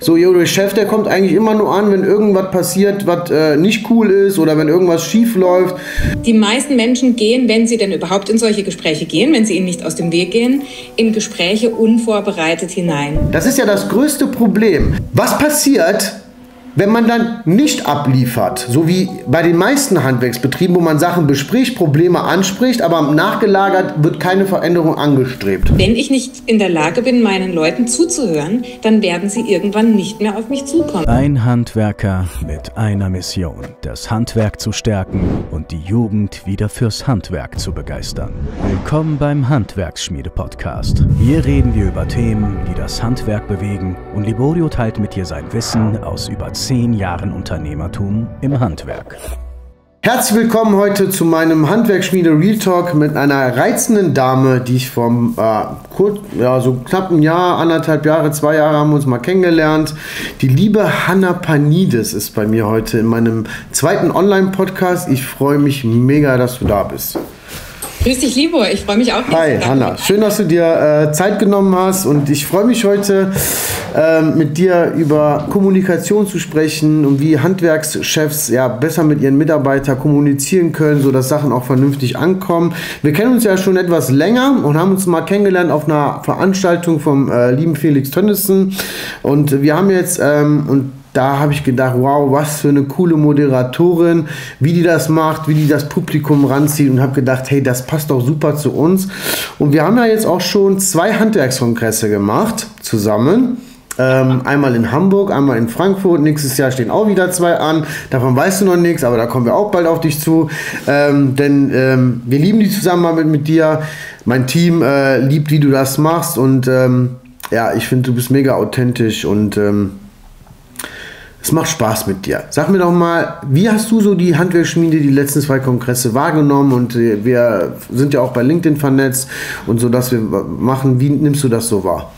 So, der Chef, der kommt eigentlich immer nur an, wenn irgendwas passiert, was äh, nicht cool ist oder wenn irgendwas schief läuft. Die meisten Menschen gehen, wenn sie denn überhaupt in solche Gespräche gehen, wenn sie ihnen nicht aus dem Weg gehen, in Gespräche unvorbereitet hinein. Das ist ja das größte Problem. Was passiert, wenn man dann nicht abliefert, so wie bei den meisten Handwerksbetrieben, wo man Sachen bespricht, Probleme anspricht, aber nachgelagert wird keine Veränderung angestrebt. Wenn ich nicht in der Lage bin, meinen Leuten zuzuhören, dann werden sie irgendwann nicht mehr auf mich zukommen. Ein Handwerker mit einer Mission, das Handwerk zu stärken und die Jugend wieder fürs Handwerk zu begeistern. Willkommen beim Handwerksschmiede-Podcast. Hier reden wir über Themen, die das Handwerk bewegen und Liborio teilt mit dir sein Wissen aus über zehn Jahren Unternehmertum im Handwerk. Herzlich willkommen heute zu meinem Handwerksschmiede Real Talk mit einer reizenden Dame, die ich vom äh, kurz, ja, so knapp ein Jahr, anderthalb Jahre, zwei Jahre haben wir uns mal kennengelernt. Die liebe Hanna Panides ist bei mir heute in meinem zweiten Online-Podcast. Ich freue mich mega, dass du da bist. Grüß dich, Libor. Ich freue mich auch. Hi, Hanna. Schön, dass du dir äh, Zeit genommen hast und ich freue mich heute äh, mit dir über Kommunikation zu sprechen und wie Handwerkschefs ja besser mit ihren Mitarbeitern kommunizieren können, sodass Sachen auch vernünftig ankommen. Wir kennen uns ja schon etwas länger und haben uns mal kennengelernt auf einer Veranstaltung vom äh, lieben Felix Tönnissen und wir haben jetzt ähm, und da habe ich gedacht, wow, was für eine coole Moderatorin, wie die das macht, wie die das Publikum ranzieht und habe gedacht, hey, das passt doch super zu uns. Und wir haben ja jetzt auch schon zwei Handwerkskongresse gemacht zusammen. Ähm, einmal in Hamburg, einmal in Frankfurt. Nächstes Jahr stehen auch wieder zwei an. Davon weißt du noch nichts, aber da kommen wir auch bald auf dich zu. Ähm, denn ähm, wir lieben die Zusammenarbeit mit dir. Mein Team äh, liebt, wie du das machst. Und ähm, ja, ich finde, du bist mega authentisch und ähm, es macht Spaß mit dir. Sag mir doch mal, wie hast du so die Handwerksschmiede die letzten zwei Kongresse wahrgenommen? Und äh, wir sind ja auch bei LinkedIn vernetzt und so, dass wir machen. Wie nimmst du das so wahr?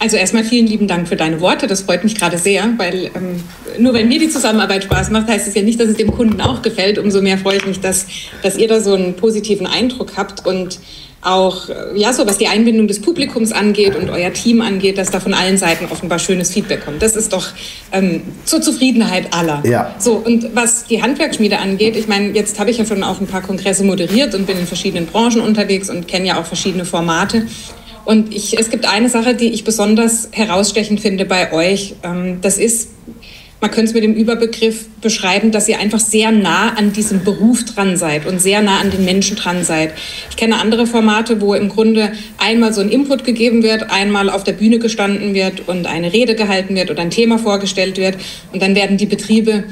Also erstmal vielen lieben Dank für deine Worte. Das freut mich gerade sehr, weil ähm, nur wenn mir die Zusammenarbeit Spaß macht, heißt es ja nicht, dass es dem Kunden auch gefällt. Umso mehr freue ich mich, dass, dass ihr da so einen positiven Eindruck habt und auch, äh, ja, so was die Einbindung des Publikums angeht und euer Team angeht, dass da von allen Seiten offenbar schönes Feedback kommt. Das ist doch ähm, zur Zufriedenheit aller. Ja. So, und was die Handwerksschmiede angeht, ich meine, jetzt habe ich ja schon auch ein paar Kongresse moderiert und bin in verschiedenen Branchen unterwegs und kenne ja auch verschiedene Formate. Und ich, es gibt eine Sache, die ich besonders herausstechend finde bei euch. Ähm, das ist, man könnte es mit dem Überbegriff beschreiben, dass ihr einfach sehr nah an diesem Beruf dran seid und sehr nah an den Menschen dran seid. Ich kenne andere Formate, wo im Grunde einmal so ein Input gegeben wird, einmal auf der Bühne gestanden wird und eine Rede gehalten wird oder ein Thema vorgestellt wird und dann werden die Betriebe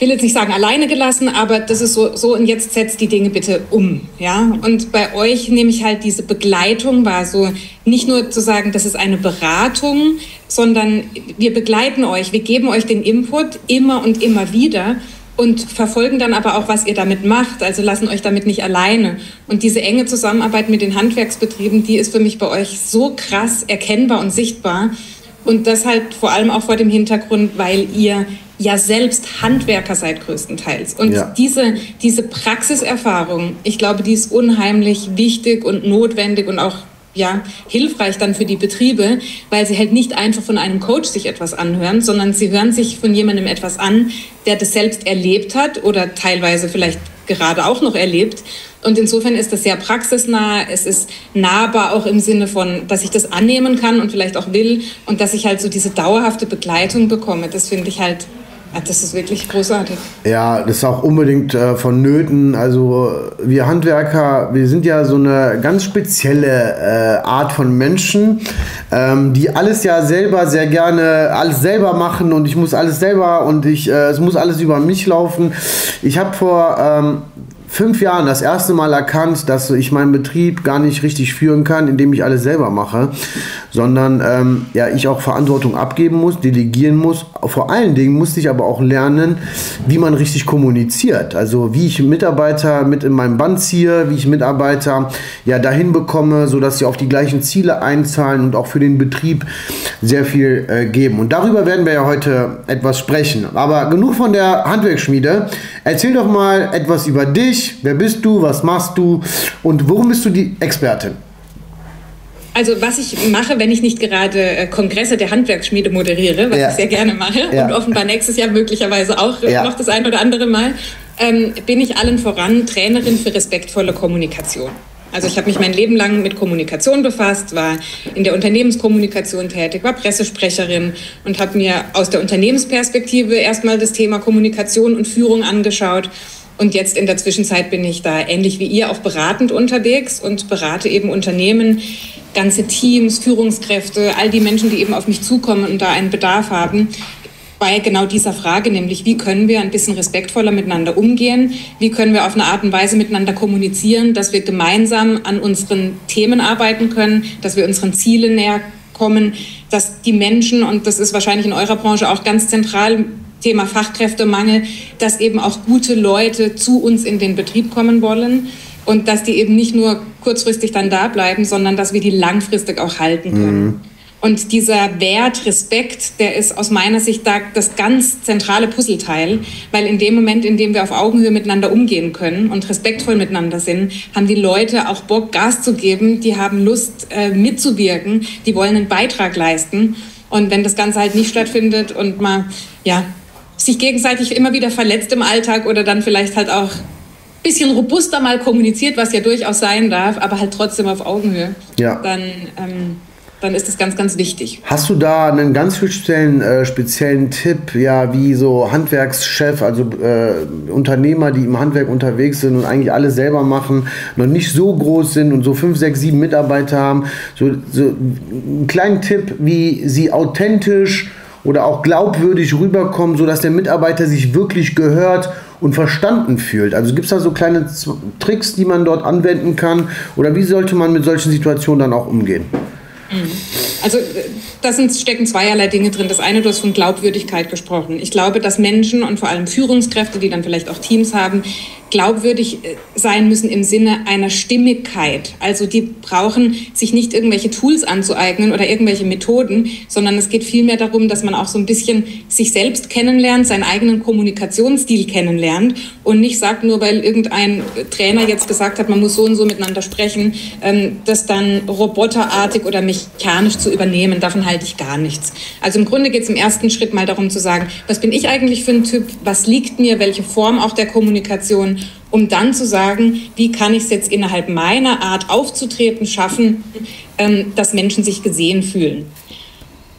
will jetzt nicht sagen alleine gelassen, aber das ist so, so und jetzt setzt die Dinge bitte um, ja. Und bei euch nehme ich halt diese Begleitung war so nicht nur zu sagen, das ist eine Beratung, sondern wir begleiten euch, wir geben euch den Input immer und immer wieder und verfolgen dann aber auch, was ihr damit macht, also lassen euch damit nicht alleine. Und diese enge Zusammenarbeit mit den Handwerksbetrieben, die ist für mich bei euch so krass erkennbar und sichtbar. Und das halt vor allem auch vor dem Hintergrund, weil ihr ja selbst Handwerker seid größtenteils. Und ja. diese, diese Praxiserfahrung, ich glaube, die ist unheimlich wichtig und notwendig und auch ja, hilfreich dann für die Betriebe, weil sie halt nicht einfach von einem Coach sich etwas anhören, sondern sie hören sich von jemandem etwas an, der das selbst erlebt hat oder teilweise vielleicht gerade auch noch erlebt. Und insofern ist das sehr praxisnah. Es ist nahbar auch im Sinne von, dass ich das annehmen kann und vielleicht auch will und dass ich halt so diese dauerhafte Begleitung bekomme. Das finde ich halt das ist wirklich großartig. Ja, das ist auch unbedingt äh, vonnöten. Also wir Handwerker, wir sind ja so eine ganz spezielle äh, Art von Menschen, ähm, die alles ja selber sehr gerne alles selber machen und ich muss alles selber und ich äh, es muss alles über mich laufen. Ich habe vor ähm, fünf Jahren das erste Mal erkannt, dass ich meinen Betrieb gar nicht richtig führen kann, indem ich alles selber mache, sondern ähm, ja, ich auch Verantwortung abgeben muss, delegieren muss. Vor allen Dingen musste ich aber auch lernen, wie man richtig kommuniziert. Also wie ich Mitarbeiter mit in meinem Band ziehe, wie ich Mitarbeiter ja dahin bekomme, sodass sie auf die gleichen Ziele einzahlen und auch für den Betrieb sehr viel äh, geben. Und darüber werden wir ja heute etwas sprechen. Aber genug von der Handwerksschmiede. Erzähl doch mal etwas über dich. Wer bist du? Was machst du? Und worum bist du die Expertin? Also was ich mache, wenn ich nicht gerade äh, Kongresse der Handwerksschmiede moderiere, was ja. ich sehr gerne mache ja. und offenbar nächstes Jahr möglicherweise auch ja. noch das ein oder andere Mal, ähm, bin ich allen voran Trainerin für respektvolle Kommunikation. Also ich habe mich mein Leben lang mit Kommunikation befasst, war in der Unternehmenskommunikation tätig, war Pressesprecherin und habe mir aus der Unternehmensperspektive erstmal das Thema Kommunikation und Führung angeschaut. Und jetzt in der Zwischenzeit bin ich da ähnlich wie ihr auch beratend unterwegs und berate eben Unternehmen, ganze Teams, Führungskräfte, all die Menschen, die eben auf mich zukommen und da einen Bedarf haben, bei genau dieser Frage, nämlich wie können wir ein bisschen respektvoller miteinander umgehen, wie können wir auf eine Art und Weise miteinander kommunizieren, dass wir gemeinsam an unseren Themen arbeiten können, dass wir unseren Zielen näher kommen, dass die Menschen, und das ist wahrscheinlich in eurer Branche auch ganz zentral, Thema Fachkräftemangel, dass eben auch gute Leute zu uns in den Betrieb kommen wollen und dass die eben nicht nur kurzfristig dann da bleiben, sondern dass wir die langfristig auch halten können. Mhm. Und dieser Wert, Respekt, der ist aus meiner Sicht da das ganz zentrale Puzzleteil, weil in dem Moment, in dem wir auf Augenhöhe miteinander umgehen können und respektvoll miteinander sind, haben die Leute auch Bock, Gas zu geben, die haben Lust äh, mitzuwirken, die wollen einen Beitrag leisten. Und wenn das Ganze halt nicht stattfindet und man ja, sich gegenseitig immer wieder verletzt im Alltag oder dann vielleicht halt auch ein bisschen robuster mal kommuniziert, was ja durchaus sein darf, aber halt trotzdem auf Augenhöhe, ja. dann ähm, dann ist das ganz, ganz wichtig. Hast du da einen ganz speziellen, äh, speziellen Tipp, ja, wie so Handwerkschef, also äh, Unternehmer, die im Handwerk unterwegs sind und eigentlich alles selber machen, noch nicht so groß sind und so fünf, sechs, sieben Mitarbeiter haben, so, so einen kleinen Tipp, wie sie authentisch oder auch glaubwürdig rüberkommen, sodass der Mitarbeiter sich wirklich gehört und verstanden fühlt. Also gibt es da so kleine Tricks, die man dort anwenden kann? Oder wie sollte man mit solchen Situationen dann auch umgehen? Also da stecken zweierlei Dinge drin. Das eine, du hast von Glaubwürdigkeit gesprochen. Ich glaube, dass Menschen und vor allem Führungskräfte, die dann vielleicht auch Teams haben, glaubwürdig äh, sein müssen im Sinne einer Stimmigkeit. Also die brauchen sich nicht irgendwelche Tools anzueignen oder irgendwelche Methoden, sondern es geht vielmehr darum, dass man auch so ein bisschen sich selbst kennenlernt, seinen eigenen Kommunikationsstil kennenlernt und nicht sagt, nur weil irgendein Trainer jetzt gesagt hat, man muss so und so miteinander sprechen, ähm, das dann roboterartig oder mechanisch zu übernehmen. Davon halte ich gar nichts. Also im Grunde geht es im ersten Schritt mal darum zu sagen, was bin ich eigentlich für ein Typ, was liegt mir, welche Form auch der Kommunikation um dann zu sagen, wie kann ich es jetzt innerhalb meiner Art aufzutreten schaffen, ähm, dass Menschen sich gesehen fühlen.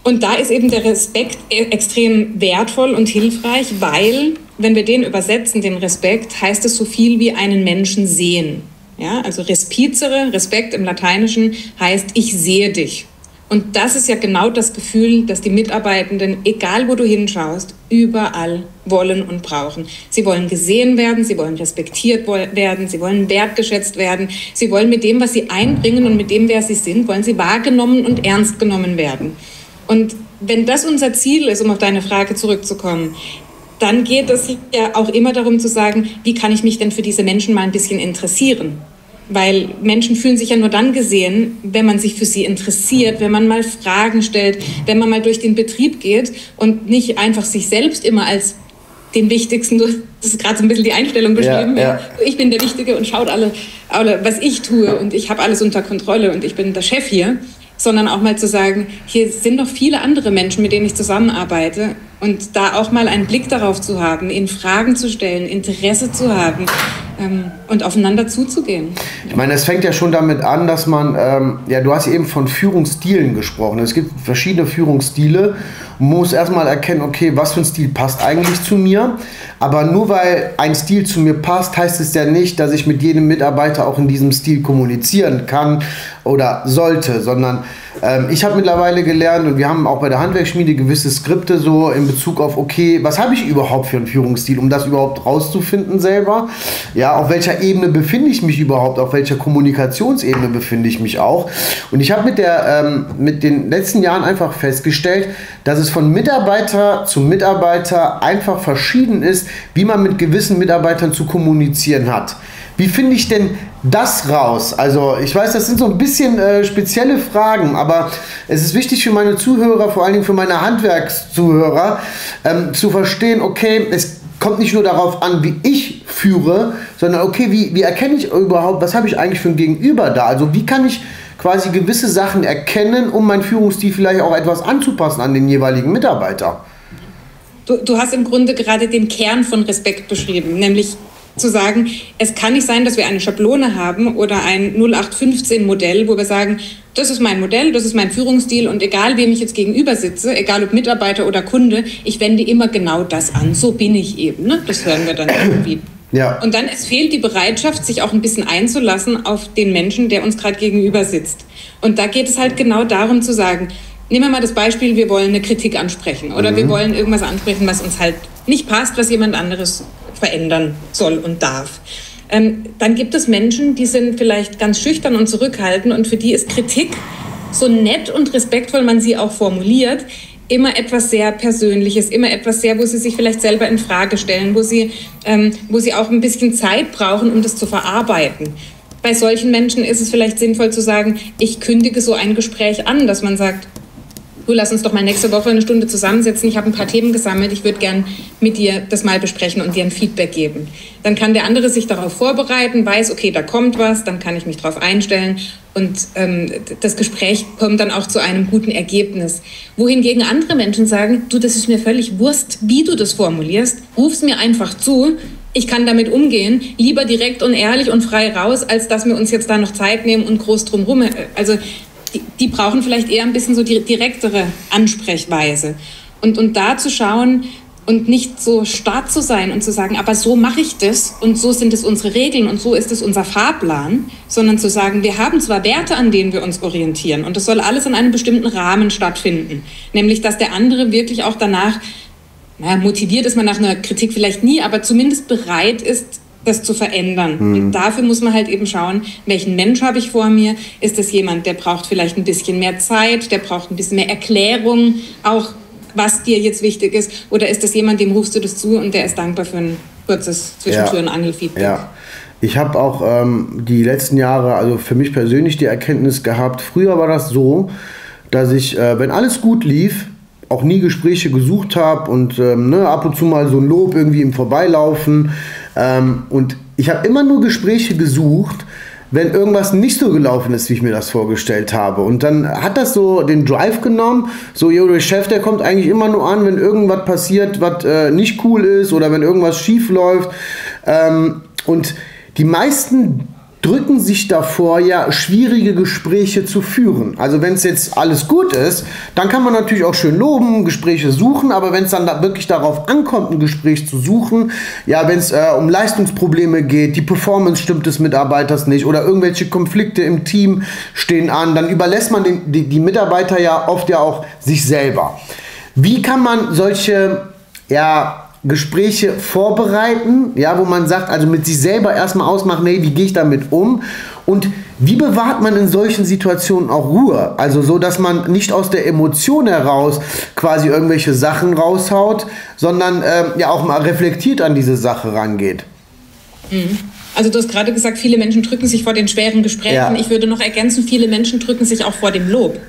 Und da ist eben der Respekt e-, extrem wertvoll und hilfreich, weil, wenn wir den übersetzen, den Respekt, heißt es so viel wie einen Menschen sehen. Ja, also respizere, Respekt im Lateinischen heißt, ich sehe dich. Und das ist ja genau das Gefühl, das die Mitarbeitenden, egal wo du hinschaust, überall wollen und brauchen. Sie wollen gesehen werden, sie wollen respektiert werden, sie wollen wertgeschätzt werden, sie wollen mit dem, was sie einbringen und mit dem, wer sie sind, wollen sie wahrgenommen und ernst genommen werden. Und wenn das unser Ziel ist, um auf deine Frage zurückzukommen, dann geht es ja auch immer darum zu sagen, wie kann ich mich denn für diese Menschen mal ein bisschen interessieren? Weil Menschen fühlen sich ja nur dann gesehen, wenn man sich für sie interessiert, wenn man mal Fragen stellt, wenn man mal durch den Betrieb geht und nicht einfach sich selbst immer als den Wichtigsten, das ist gerade so ein bisschen die Einstellung beschrieben, ja, ja. ich bin der Wichtige und schaut alle, alle, was ich tue und ich habe alles unter Kontrolle und ich bin der Chef hier, sondern auch mal zu sagen, hier sind noch viele andere Menschen, mit denen ich zusammenarbeite. Und da auch mal einen Blick darauf zu haben, ihnen Fragen zu stellen, Interesse zu haben ähm, und aufeinander zuzugehen. Ich meine, es fängt ja schon damit an, dass man, ähm, ja, du hast eben von Führungsstilen gesprochen. Es gibt verschiedene Führungsstile. Muss erstmal erkennen, okay, was für ein Stil passt eigentlich zu mir. Aber nur weil ein Stil zu mir passt, heißt es ja nicht, dass ich mit jedem Mitarbeiter auch in diesem Stil kommunizieren kann oder sollte, sondern ähm, ich habe mittlerweile gelernt und wir haben auch bei der Handwerksschmiede gewisse Skripte so in Bezug auf, okay, was habe ich überhaupt für einen Führungsstil, um das überhaupt rauszufinden selber. Ja, auf welcher Ebene befinde ich mich überhaupt, auf welcher Kommunikationsebene befinde ich mich auch. Und ich habe mit, ähm, mit den letzten Jahren einfach festgestellt, dass es von Mitarbeiter zu Mitarbeiter einfach verschieden ist, wie man mit gewissen Mitarbeitern zu kommunizieren hat. Wie finde ich denn das raus? Also ich weiß, das sind so ein bisschen äh, spezielle Fragen, aber es ist wichtig für meine Zuhörer, vor allen Dingen für meine Handwerkszuhörer, ähm, zu verstehen, okay, es kommt nicht nur darauf an, wie ich führe, sondern okay, wie, wie erkenne ich überhaupt, was habe ich eigentlich für ein Gegenüber da? Also wie kann ich quasi gewisse Sachen erkennen, um mein Führungsstil vielleicht auch etwas anzupassen an den jeweiligen Mitarbeiter? Du, du hast im Grunde gerade den Kern von Respekt beschrieben, nämlich zu sagen, es kann nicht sein, dass wir eine Schablone haben oder ein 0815-Modell, wo wir sagen, das ist mein Modell, das ist mein Führungsstil und egal, wem ich jetzt gegenüber sitze, egal ob Mitarbeiter oder Kunde, ich wende immer genau das an. So bin ich eben. Ne? Das hören wir dann irgendwie. Ja. Und dann es fehlt die Bereitschaft, sich auch ein bisschen einzulassen auf den Menschen, der uns gerade gegenüber sitzt. Und da geht es halt genau darum zu sagen, nehmen wir mal das Beispiel, wir wollen eine Kritik ansprechen oder mhm. wir wollen irgendwas ansprechen, was uns halt nicht passt, was jemand anderes verändern soll und darf. Ähm, dann gibt es Menschen, die sind vielleicht ganz schüchtern und zurückhaltend und für die ist Kritik, so nett und respektvoll man sie auch formuliert, immer etwas sehr Persönliches, immer etwas sehr, wo sie sich vielleicht selber in Frage stellen, wo sie, ähm, wo sie auch ein bisschen Zeit brauchen, um das zu verarbeiten. Bei solchen Menschen ist es vielleicht sinnvoll zu sagen, ich kündige so ein Gespräch an, dass man sagt, du lass uns doch mal nächste Woche eine Stunde zusammensetzen. Ich habe ein paar Themen gesammelt. Ich würde gern mit dir das mal besprechen und dir ein Feedback geben. Dann kann der andere sich darauf vorbereiten, weiß, okay, da kommt was, dann kann ich mich darauf einstellen und ähm, das Gespräch kommt dann auch zu einem guten Ergebnis. Wohingegen andere Menschen sagen, du, das ist mir völlig Wurst, wie du das formulierst, ruf's mir einfach zu. Ich kann damit umgehen, lieber direkt und ehrlich und frei raus, als dass wir uns jetzt da noch Zeit nehmen und groß drum rum. Also die, die brauchen vielleicht eher ein bisschen so die direktere Ansprechweise. Und, und da zu schauen und nicht so stark zu sein und zu sagen, aber so mache ich das und so sind es unsere Regeln und so ist es unser Fahrplan, sondern zu sagen, wir haben zwar Werte, an denen wir uns orientieren und das soll alles in einem bestimmten Rahmen stattfinden, nämlich dass der andere wirklich auch danach, naja, motiviert ist man nach einer Kritik vielleicht nie, aber zumindest bereit ist, das zu verändern. Mhm. Und dafür muss man halt eben schauen, welchen Mensch habe ich vor mir? Ist das jemand, der braucht vielleicht ein bisschen mehr Zeit, der braucht ein bisschen mehr Erklärung, auch was dir jetzt wichtig ist? Oder ist das jemand, dem rufst du das zu und der ist dankbar für ein kurzes Zwischentür- und Angelfeedback? Ja. Ich habe auch ähm, die letzten Jahre, also für mich persönlich die Erkenntnis gehabt, früher war das so, dass ich, äh, wenn alles gut lief, auch nie Gespräche gesucht habe und ähm, ne, ab und zu mal so ein Lob irgendwie im Vorbeilaufen. Ähm, und ich habe immer nur Gespräche gesucht, wenn irgendwas nicht so gelaufen ist, wie ich mir das vorgestellt habe. Und dann hat das so den Drive genommen, so, jo, der Chef, der kommt eigentlich immer nur an, wenn irgendwas passiert, was äh, nicht cool ist oder wenn irgendwas schief läuft. Ähm, und die meisten drücken sich davor, ja, schwierige Gespräche zu führen. Also wenn es jetzt alles gut ist, dann kann man natürlich auch schön loben, Gespräche suchen, aber wenn es dann da wirklich darauf ankommt, ein Gespräch zu suchen, ja, wenn es äh, um Leistungsprobleme geht, die Performance stimmt des Mitarbeiters nicht oder irgendwelche Konflikte im Team stehen an, dann überlässt man den, die, die Mitarbeiter ja oft ja auch sich selber. Wie kann man solche, ja, Gespräche vorbereiten, ja, wo man sagt, also mit sich selber erstmal ausmachen, hey, wie gehe ich damit um? Und wie bewahrt man in solchen Situationen auch Ruhe? Also so, dass man nicht aus der Emotion heraus quasi irgendwelche Sachen raushaut, sondern ähm, ja auch mal reflektiert an diese Sache rangeht. Mhm. Also du hast gerade gesagt, viele Menschen drücken sich vor den schweren Gesprächen. Ja. Ich würde noch ergänzen, viele Menschen drücken sich auch vor dem Lob.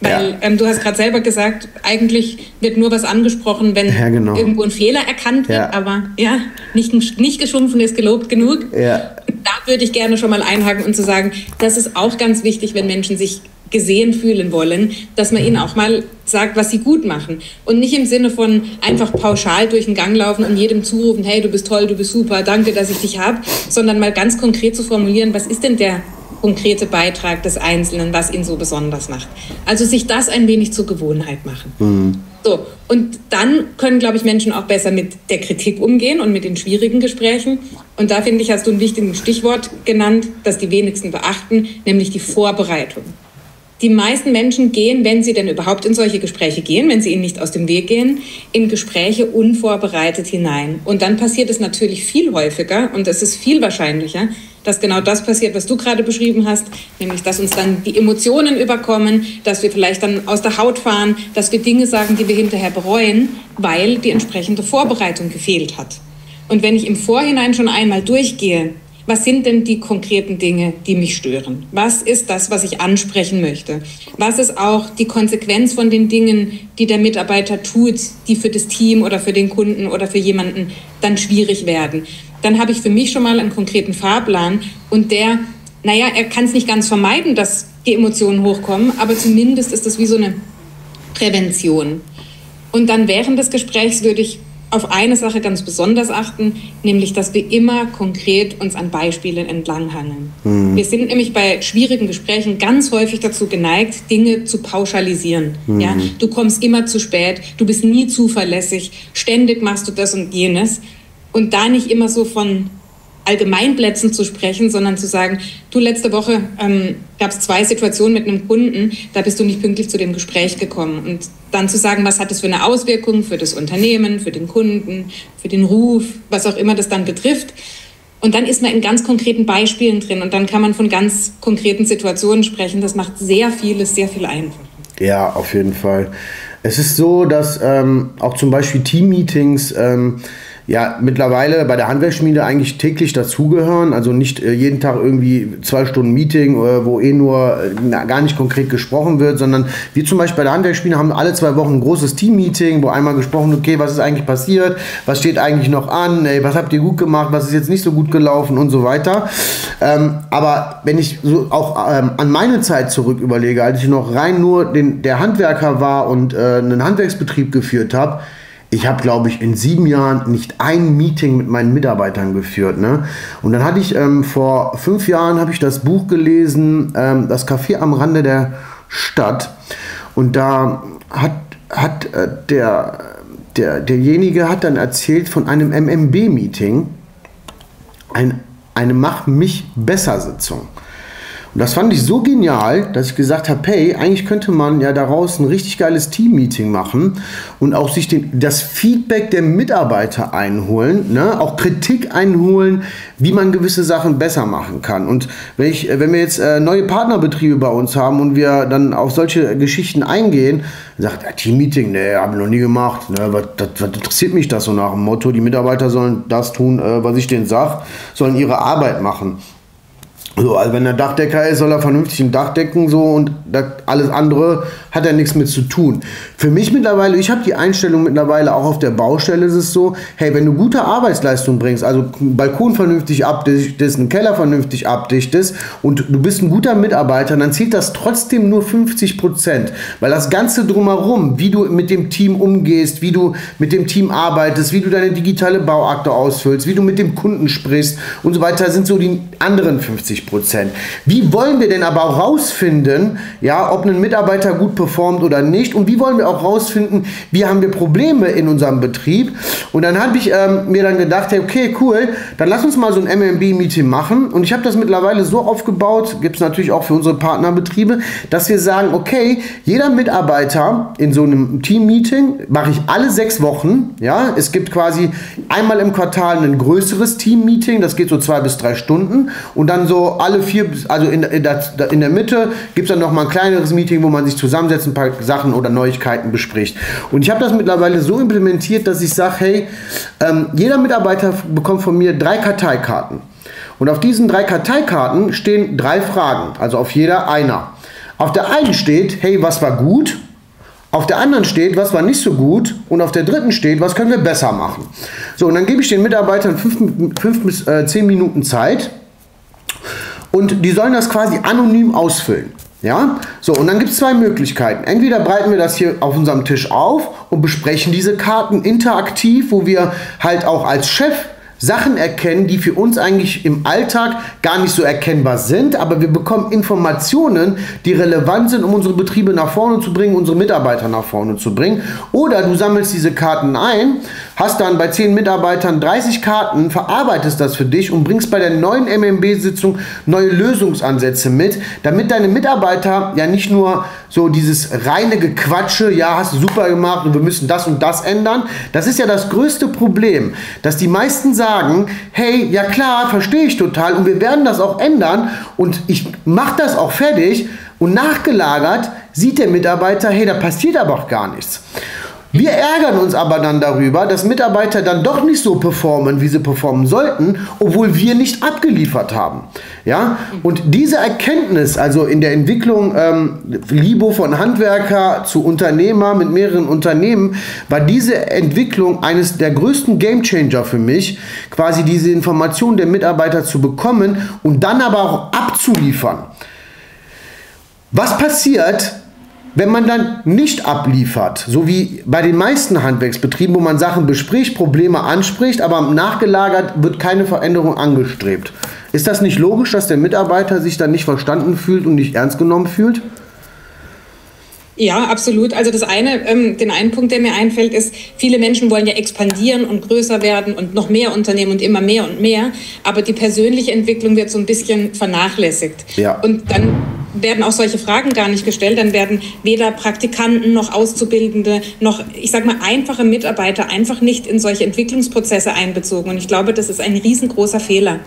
Weil ja. ähm, du hast gerade selber gesagt, eigentlich wird nur was angesprochen, wenn ja, genau. irgendwo ein Fehler erkannt wird, ja. aber ja, nicht, nicht geschumpfen ist gelobt genug. Da würde ich gerne schon mal einhaken und zu sagen, das ist auch ganz wichtig, wenn Menschen sich gesehen fühlen wollen, dass man ihnen auch mal sagt, was sie gut machen. Und nicht im Sinne von einfach pauschal durch den Gang laufen und jedem zurufen, hey, du bist toll, du bist super, danke, dass ich dich habe, sondern mal ganz konkret zu formulieren, was ist denn der konkrete Beitrag des Einzelnen, was ihn so besonders macht. Also sich das ein wenig zur Gewohnheit machen. Mhm. So, und dann können, glaube ich, Menschen auch besser mit der Kritik umgehen und mit den schwierigen Gesprächen. Und da finde ich, hast du ein wichtiges Stichwort genannt, das die wenigsten beachten, nämlich die Vorbereitung. Die meisten Menschen gehen, wenn sie denn überhaupt in solche Gespräche gehen, wenn sie ihnen nicht aus dem Weg gehen, in Gespräche unvorbereitet hinein. Und dann passiert es natürlich viel häufiger und es ist viel wahrscheinlicher, dass genau das passiert, was du gerade beschrieben hast, nämlich dass uns dann die Emotionen überkommen, dass wir vielleicht dann aus der Haut fahren, dass wir Dinge sagen, die wir hinterher bereuen, weil die entsprechende Vorbereitung gefehlt hat. Und wenn ich im Vorhinein schon einmal durchgehe, was sind denn die konkreten Dinge, die mich stören? Was ist das, was ich ansprechen möchte? Was ist auch die Konsequenz von den Dingen, die der Mitarbeiter tut, die für das Team oder für den Kunden oder für jemanden dann schwierig werden? Dann habe ich für mich schon mal einen konkreten Fahrplan und der naja, er kann es nicht ganz vermeiden, dass die Emotionen hochkommen, aber zumindest ist das wie so eine Prävention. Und dann während des Gesprächs würde ich auf eine Sache ganz besonders achten, nämlich dass wir immer konkret uns an Beispielen entlanghangeln. Mhm. Wir sind nämlich bei schwierigen Gesprächen ganz häufig dazu geneigt, Dinge zu pauschalisieren. Mhm. Ja, du kommst immer zu spät, du bist nie zuverlässig, ständig machst du das und jenes und da nicht immer so von Allgemeinplätzen zu sprechen, sondern zu sagen, du letzte Woche ähm, gab es zwei Situationen mit einem Kunden, da bist du nicht pünktlich zu dem Gespräch gekommen. Und dann zu sagen, was hat das für eine Auswirkung für das Unternehmen, für den Kunden, für den Ruf, was auch immer das dann betrifft. Und dann ist man in ganz konkreten Beispielen drin und dann kann man von ganz konkreten Situationen sprechen. Das macht sehr vieles sehr viel einfacher. Ja, auf jeden Fall. Es ist so, dass ähm, auch zum Beispiel Team-Meetings ähm, ja mittlerweile bei der Handwerksschmiede eigentlich täglich dazugehören. Also nicht äh, jeden Tag irgendwie zwei Stunden Meeting, äh, wo eh nur äh, na, gar nicht konkret gesprochen wird, sondern wir zum Beispiel bei der Handwerksschmiede haben alle zwei Wochen ein großes Team-Meeting, wo einmal gesprochen wird, okay, was ist eigentlich passiert, was steht eigentlich noch an, ey, was habt ihr gut gemacht, was ist jetzt nicht so gut gelaufen und so weiter. Ähm, aber wenn ich so auch ähm, an meine Zeit zurück überlege, als ich noch rein nur den, der Handwerker war und äh, einen Handwerksbetrieb geführt habe, ich habe, glaube ich, in sieben Jahren nicht ein Meeting mit meinen Mitarbeitern geführt. Ne? Und dann hatte ich ähm, vor fünf Jahren habe ich das Buch gelesen, ähm, das Café am Rande der Stadt. Und da hat, hat äh, der, der, derjenige hat dann erzählt von einem MMB-Meeting, ein, eine Mach mich besser Sitzung. Und das fand ich so genial, dass ich gesagt habe, hey, eigentlich könnte man ja daraus ein richtig geiles Team-Meeting machen und auch sich den, das Feedback der Mitarbeiter einholen, ne? auch Kritik einholen, wie man gewisse Sachen besser machen kann. Und wenn, ich, wenn wir jetzt äh, neue Partnerbetriebe bei uns haben und wir dann auf solche Geschichten eingehen, sagt, ja, Team-Meeting, ne, habe ich noch nie gemacht. Ne, was, das, was interessiert mich das so nach dem Motto, die Mitarbeiter sollen das tun, äh, was ich denen sage, sollen ihre Arbeit machen. So, also wenn der Dachdecker ist, soll er vernünftig ein Dach decken so und alles andere hat er nichts mit zu tun. Für mich mittlerweile, ich habe die Einstellung mittlerweile auch auf der Baustelle ist es so, hey, wenn du gute Arbeitsleistung bringst, also Balkon vernünftig abdichtest, einen Keller vernünftig abdichtest und du bist ein guter Mitarbeiter, dann zählt das trotzdem nur 50 Prozent, weil das Ganze drumherum, wie du mit dem Team umgehst, wie du mit dem Team arbeitest, wie du deine digitale Bauakte ausfüllst, wie du mit dem Kunden sprichst und so weiter, sind so die anderen 50 Prozent. Wie wollen wir denn aber auch rausfinden, ja, ob ein Mitarbeiter gut performt oder nicht? Und wie wollen wir auch rausfinden, wie haben wir Probleme in unserem Betrieb? Und dann habe ich ähm, mir dann gedacht, hey, okay, cool, dann lass uns mal so ein MMB-Meeting machen. Und ich habe das mittlerweile so aufgebaut, gibt es natürlich auch für unsere Partnerbetriebe, dass wir sagen, okay, jeder Mitarbeiter in so einem Team-Meeting mache ich alle sechs Wochen. Ja, es gibt quasi einmal im Quartal ein größeres Team-Meeting, das geht so zwei bis drei Stunden. Und dann so alle vier, also in, in, der, in der Mitte gibt es dann noch mal ein kleineres Meeting, wo man sich zusammensetzt, ein paar Sachen oder Neuigkeiten bespricht. Und ich habe das mittlerweile so implementiert, dass ich sage, hey, ähm, jeder Mitarbeiter bekommt von mir drei Karteikarten. Und auf diesen drei Karteikarten stehen drei Fragen, also auf jeder einer. Auf der einen steht, hey, was war gut? Auf der anderen steht, was war nicht so gut. Und auf der dritten steht, was können wir besser machen. So, und dann gebe ich den Mitarbeitern fünf, fünf bis äh, zehn Minuten Zeit, und die sollen das quasi anonym ausfüllen. Ja, so und dann gibt es zwei Möglichkeiten. Entweder breiten wir das hier auf unserem Tisch auf und besprechen diese Karten interaktiv, wo wir halt auch als Chef Sachen erkennen, die für uns eigentlich im Alltag gar nicht so erkennbar sind, aber wir bekommen Informationen, die relevant sind, um unsere Betriebe nach vorne zu bringen, unsere Mitarbeiter nach vorne zu bringen. Oder du sammelst diese Karten ein, hast dann bei 10 Mitarbeitern 30 Karten, verarbeitest das für dich und bringst bei der neuen MMB-Sitzung neue Lösungsansätze mit, damit deine Mitarbeiter ja nicht nur so dieses reine Gequatsche, ja, hast du super gemacht und wir müssen das und das ändern. Das ist ja das größte Problem, dass die meisten sagen, hey, ja klar, verstehe ich total und wir werden das auch ändern und ich mache das auch fertig und nachgelagert sieht der Mitarbeiter, hey, da passiert aber auch gar nichts. Wir ärgern uns aber dann darüber, dass Mitarbeiter dann doch nicht so performen, wie sie performen sollten, obwohl wir nicht abgeliefert haben. Ja? Und diese Erkenntnis, also in der Entwicklung ähm, Libo von Handwerker zu Unternehmer mit mehreren Unternehmen, war diese Entwicklung eines der größten Gamechanger für mich, quasi diese Information der Mitarbeiter zu bekommen und dann aber auch abzuliefern. Was passiert, wenn man dann nicht abliefert, so wie bei den meisten Handwerksbetrieben, wo man Sachen bespricht, Probleme anspricht, aber nachgelagert wird keine Veränderung angestrebt. Ist das nicht logisch, dass der Mitarbeiter sich dann nicht verstanden fühlt und nicht ernst genommen fühlt? Ja, absolut. Also das eine, ähm, den einen Punkt, der mir einfällt, ist, viele Menschen wollen ja expandieren und größer werden und noch mehr Unternehmen und immer mehr und mehr. Aber die persönliche Entwicklung wird so ein bisschen vernachlässigt. Ja. Und dann werden auch solche Fragen gar nicht gestellt. Dann werden weder Praktikanten noch Auszubildende noch, ich sage mal, einfache Mitarbeiter einfach nicht in solche Entwicklungsprozesse einbezogen. Und ich glaube, das ist ein riesengroßer Fehler.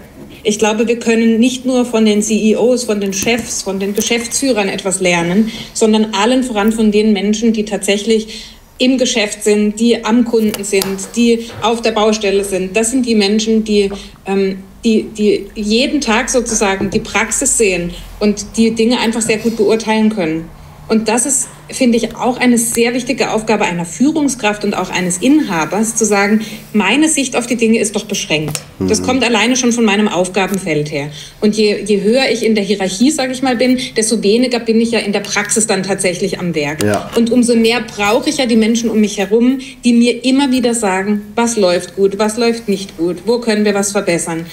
Ich glaube, wir können nicht nur von den CEOs, von den Chefs, von den Geschäftsführern etwas lernen, sondern allen voran von den Menschen, die tatsächlich im Geschäft sind, die am Kunden sind, die auf der Baustelle sind. Das sind die Menschen, die, ähm, die, die jeden Tag sozusagen die Praxis sehen und die Dinge einfach sehr gut beurteilen können. Und das ist, finde ich, auch eine sehr wichtige Aufgabe einer Führungskraft und auch eines Inhabers, zu sagen, meine Sicht auf die Dinge ist doch beschränkt. Mhm. Das kommt alleine schon von meinem Aufgabenfeld her. Und je, je höher ich in der Hierarchie, sage ich mal, bin, desto weniger bin ich ja in der Praxis dann tatsächlich am Werk. Ja. Und umso mehr brauche ich ja die Menschen um mich herum, die mir immer wieder sagen, was läuft gut, was läuft nicht gut, wo können wir was verbessern.